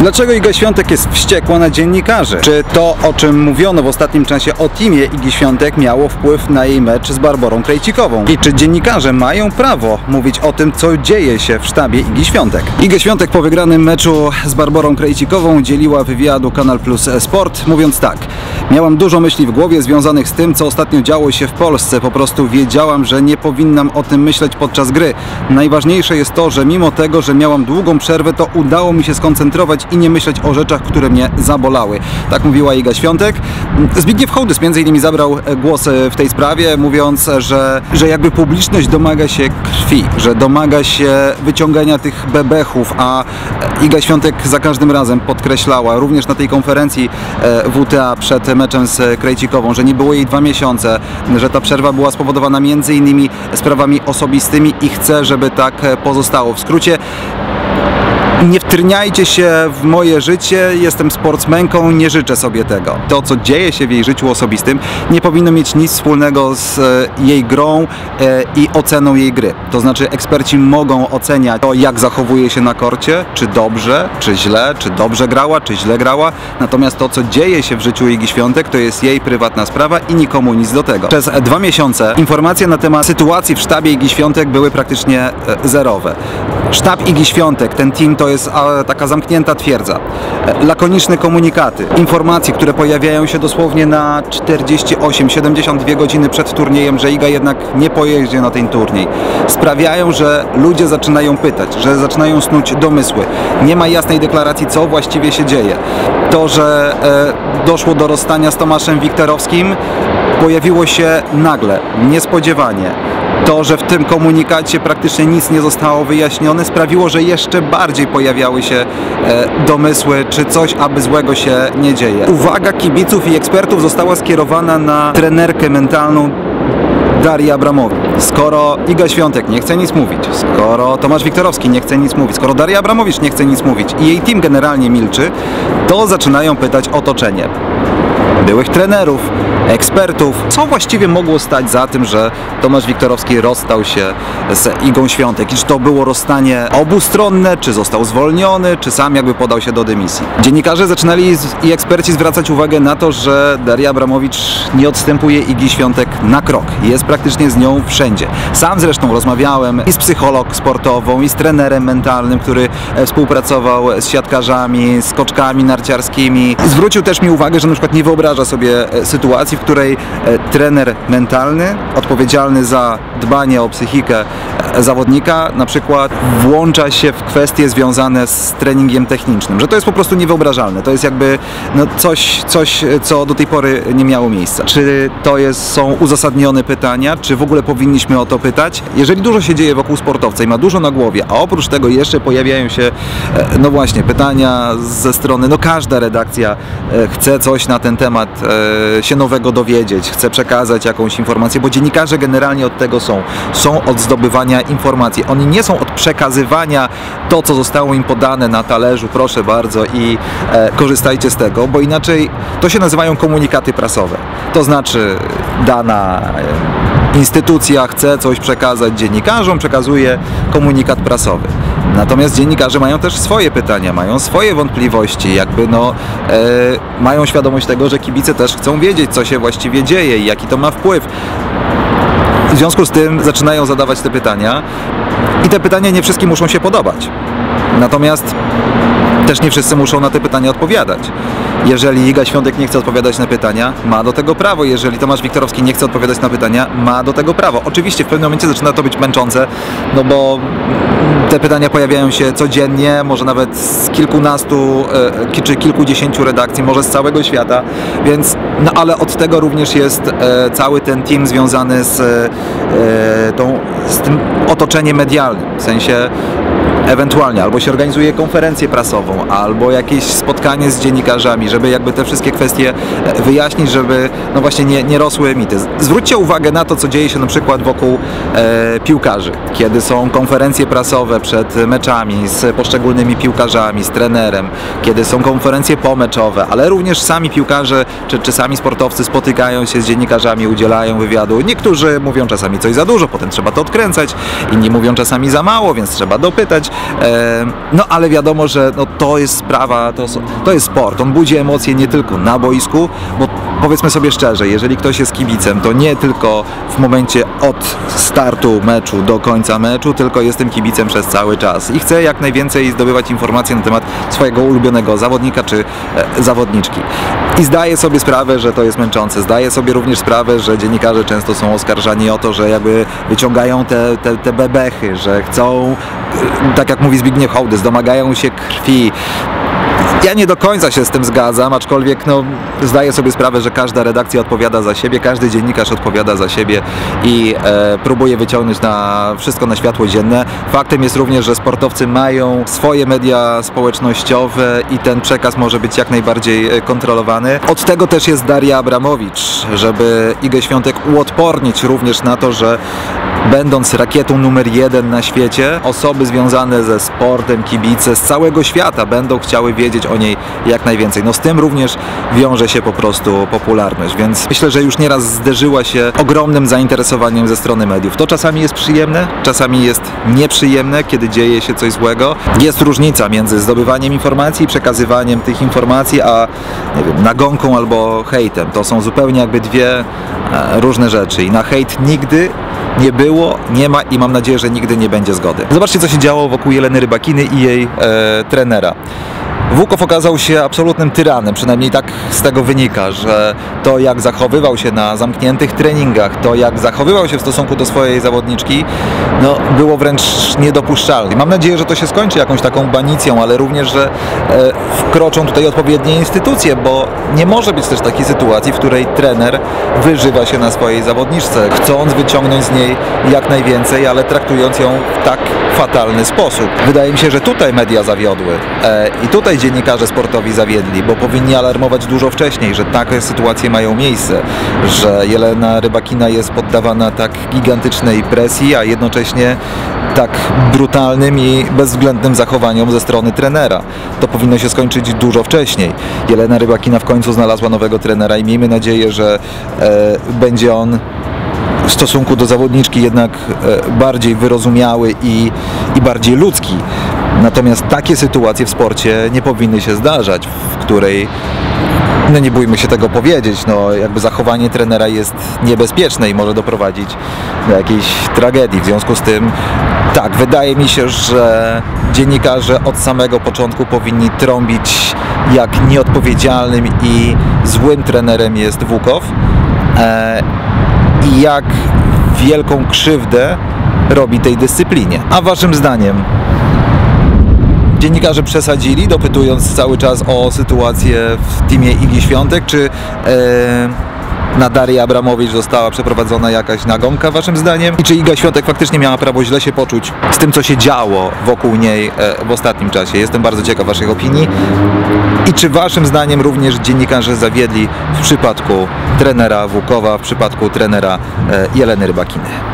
Dlaczego Iga Świątek jest wściekła na dziennikarzy? Czy to, o czym mówiono w ostatnim czasie o teamie Igi Świątek miało wpływ na jej mecz z Barborą Krejcikową? I czy dziennikarze mają prawo mówić o tym, co dzieje się w sztabie Igi Świątek? Iga Świątek po wygranym meczu z Barborą Krejcikową udzieliła wywiadu Kanal Plus Sport, mówiąc tak. Miałam dużo myśli w głowie związanych z tym, co ostatnio działo się w Polsce. Po prostu wiedziałam, że nie powinnam o tym myśleć podczas gry. Najważniejsze jest to, że mimo tego, że miałam długą przerwę, to udało mi się skoncentrować i nie myśleć o rzeczach, które mnie zabolały. Tak mówiła Iga Świątek. Zbigniew Hołdys między innymi zabrał głos w tej sprawie, mówiąc, że, że jakby publiczność domaga się krwi, że domaga się wyciągania tych bebechów, a Iga Świątek za każdym razem podkreślała, również na tej konferencji e, WTA przed meczem z Krejcikową, że nie było jej dwa miesiące, że ta przerwa była spowodowana między innymi sprawami osobistymi i chce, żeby tak pozostało. W skrócie nie wtrniajcie się w moje życie, jestem sportsmenką, nie życzę sobie tego. To, co dzieje się w jej życiu osobistym, nie powinno mieć nic wspólnego z e, jej grą e, i oceną jej gry. To znaczy, eksperci mogą oceniać to, jak zachowuje się na korcie, czy dobrze, czy źle, czy dobrze grała, czy źle grała. Natomiast to, co dzieje się w życiu Igi Świątek, to jest jej prywatna sprawa i nikomu nic do tego. Przez dwa miesiące informacje na temat sytuacji w sztabie Igi Świątek były praktycznie e, zerowe. Sztab Igi Świątek, ten team to jest taka zamknięta twierdza. E, Lakoniczne komunikaty, informacje, które pojawiają się dosłownie na 48-72 godziny przed turniejem, że Iga jednak nie pojedzie na ten turniej. Sprawiają, że ludzie zaczynają pytać, że zaczynają snuć domysły. Nie ma jasnej deklaracji, co właściwie się dzieje. To, że e, doszło do rozstania z Tomaszem Wiktorowskim, pojawiło się nagle, niespodziewanie. To, że w tym komunikacie praktycznie nic nie zostało wyjaśnione, sprawiło, że jeszcze bardziej pojawiały się e, domysły, czy coś aby złego się nie dzieje. Uwaga kibiców i ekspertów została skierowana na trenerkę mentalną Darii Abramowi. Skoro Iga Świątek nie chce nic mówić, skoro Tomasz Wiktorowski nie chce nic mówić, skoro Daria Abramowicz nie chce nic mówić i jej team generalnie milczy, to zaczynają pytać otoczenie byłych trenerów, ekspertów, co właściwie mogło stać za tym, że Tomasz Wiktorowski rozstał się z Igą Świątek i czy to było rozstanie obustronne, czy został zwolniony, czy sam jakby podał się do dymisji. Dziennikarze zaczynali i eksperci zwracać uwagę na to, że Daria Abramowicz nie odstępuje Igi Świątek na krok. Jest praktycznie z nią wszędzie. Sam zresztą rozmawiałem i z psycholog sportową, i z trenerem mentalnym, który e, współpracował z siatkarzami, z koczkami narciarskimi. Zwrócił też mi uwagę, że na przykład nie wyobraża sobie e, sytuacji, w której e, trener mentalny, odpowiedzialny za dbanie o psychikę e, zawodnika, na przykład włącza się w kwestie związane z treningiem technicznym, że to jest po prostu niewyobrażalne. To jest jakby no, coś, coś, co do tej pory nie miało miejsca. Czy to jest, są uzasadnione pytania, czy w ogóle powinniśmy o to pytać? Jeżeli dużo się dzieje wokół sportowca i ma dużo na głowie, a oprócz tego jeszcze pojawiają się, no właśnie, pytania ze strony, no każda redakcja chce coś na ten temat e, się nowego dowiedzieć, chce przekazać jakąś informację, bo dziennikarze generalnie od tego są. Są od zdobywania informacji. Oni nie są od przekazywania to, co zostało im podane na talerzu, proszę bardzo i e, korzystajcie z tego, bo inaczej to się nazywają komunikaty prasowe. To znaczy dana e, instytucja chce coś przekazać dziennikarzom, przekazuje komunikat prasowy. Natomiast dziennikarze mają też swoje pytania, mają swoje wątpliwości, jakby no e, mają świadomość tego, że kibice też chcą wiedzieć, co się właściwie dzieje i jaki to ma wpływ. W związku z tym zaczynają zadawać te pytania i te pytania nie wszystkim muszą się podobać. Natomiast też nie wszyscy muszą na te pytania odpowiadać. Jeżeli Iga Świątek nie chce odpowiadać na pytania, ma do tego prawo. Jeżeli Tomasz Wiktorowski nie chce odpowiadać na pytania, ma do tego prawo. Oczywiście w pewnym momencie zaczyna to być męczące, no bo te pytania pojawiają się codziennie, może nawet z kilkunastu e, czy kilkudziesięciu redakcji, może z całego świata, więc no ale od tego również jest e, cały ten team związany z, e, tą, z tym otoczeniem medialnym, w sensie ewentualnie albo się organizuje konferencję prasową, albo jakieś spotkanie z dziennikarzami, żeby jakby te wszystkie kwestie e, wyjaśnić, żeby no właśnie nie, nie rosły mity. Zwróćcie uwagę na to, co dzieje się na przykład wokół e, piłkarzy, kiedy są konferencje prasowe przed meczami z poszczególnymi piłkarzami, z trenerem, kiedy są konferencje pomeczowe, ale również sami piłkarze czy, czy sami sportowcy spotykają się z dziennikarzami, udzielają wywiadu. Niektórzy mówią czasami coś za dużo, potem trzeba to odkręcać, inni mówią czasami za mało, więc trzeba dopytać. E, no ale wiadomo, że no, to jest sprawa, to, to jest sport. On budzi emocje nie tylko na boisku, bo powiedzmy sobie szczerze, jeżeli ktoś jest kibicem, to nie tylko w momencie od startu meczu do końca meczu, tylko jest tym kibicem przez cały czas i chce jak najwięcej zdobywać informacji na temat swojego ulubionego zawodnika czy e, zawodniczki. I zdaje sobie sprawę, że to jest męczące. Zdaje sobie również sprawę, że dziennikarze często są oskarżani o to, że jakby wyciągają te, te, te bebechy, że chcą, tak jak mówi Zbigniew Hołdys, domagają się krwi. Ja nie do końca się z tym zgadzam, aczkolwiek no, zdaję sobie sprawę, że każda redakcja odpowiada za siebie, każdy dziennikarz odpowiada za siebie i e, próbuje wyciągnąć na wszystko na światło dzienne. Faktem jest również, że sportowcy mają swoje media społecznościowe i ten przekaz może być jak najbardziej e, kontrolowany. Od tego też jest Daria Abramowicz, żeby Igę Świątek uodpornić również na to, że będąc rakietą numer jeden na świecie, osoby związane ze sportem, kibice z całego świata będą chciały wiedzieć o niej jak najwięcej. No z tym również wiąże się po prostu popularność, więc myślę, że już nieraz zderzyła się ogromnym zainteresowaniem ze strony mediów. To czasami jest przyjemne, czasami jest nieprzyjemne, kiedy dzieje się coś złego. Jest różnica między zdobywaniem informacji i przekazywaniem tych informacji, a nie wiem, nagonką albo hejtem. To są zupełnie jakby dwie e, różne rzeczy i na hejt nigdy nie było, nie ma i mam nadzieję, że nigdy nie będzie zgody. Zobaczcie, co się działo wokół Jeleny Rybakiny i jej e, trenera. Wukow okazał się absolutnym tyranem, przynajmniej tak z tego wynika, że to jak zachowywał się na zamkniętych treningach, to jak zachowywał się w stosunku do swojej zawodniczki, no było wręcz niedopuszczalne. Mam nadzieję, że to się skończy jakąś taką banicją, ale również, że e, wkroczą tutaj odpowiednie instytucje, bo nie może być też takiej sytuacji, w której trener wyżywa się na swojej zawodniczce, chcąc wyciągnąć z niej jak najwięcej, ale traktując ją tak fatalny sposób. Wydaje mi się, że tutaj media zawiodły e, i tutaj dziennikarze sportowi zawiedli, bo powinni alarmować dużo wcześniej, że takie sytuacje mają miejsce, że Jelena Rybakina jest poddawana tak gigantycznej presji, a jednocześnie tak brutalnym i bezwzględnym zachowaniom ze strony trenera. To powinno się skończyć dużo wcześniej. Jelena Rybakina w końcu znalazła nowego trenera i miejmy nadzieję, że e, będzie on w stosunku do zawodniczki jednak e, bardziej wyrozumiały i, i bardziej ludzki. Natomiast takie sytuacje w sporcie nie powinny się zdarzać, w której no nie bójmy się tego powiedzieć, no jakby zachowanie trenera jest niebezpieczne i może doprowadzić do jakiejś tragedii. W związku z tym, tak, wydaje mi się, że dziennikarze od samego początku powinni trąbić, jak nieodpowiedzialnym i złym trenerem jest Wukow e, jak wielką krzywdę robi tej dyscyplinie. A waszym zdaniem, dziennikarze przesadzili, dopytując cały czas o sytuację w teamie Igi Świątek, czy e, na Darię Abramowicz została przeprowadzona jakaś nagonka waszym zdaniem? I czy Iga Świątek faktycznie miała prawo źle się poczuć z tym, co się działo wokół niej e, w ostatnim czasie? Jestem bardzo ciekaw waszych opinii. I czy waszym zdaniem również dziennikarze zawiedli w przypadku trenera Wukowa, w przypadku trenera e, Jeleny Rybakiny?